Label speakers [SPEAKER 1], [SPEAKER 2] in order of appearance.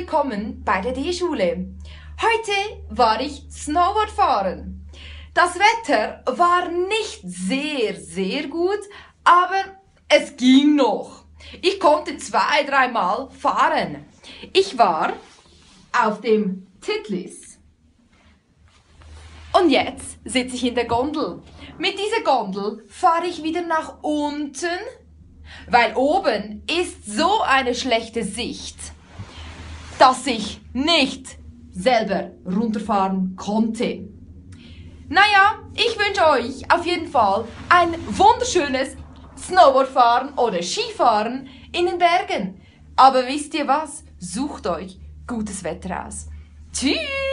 [SPEAKER 1] willkommen bei der D-Schule. Heute war ich Snowboard fahren. Das Wetter war nicht sehr, sehr gut, aber es ging noch. Ich konnte zwei, dreimal fahren. Ich war auf dem Titlis. Und jetzt sitze ich in der Gondel. Mit dieser Gondel fahre ich wieder nach unten, weil oben ist so eine schlechte Sicht, dass ich nicht selber runterfahren konnte. Naja, ich wünsche euch auf jeden Fall ein wunderschönes Snowboardfahren oder Skifahren in den Bergen. Aber wisst ihr was? Sucht euch gutes Wetter aus. Tschüss!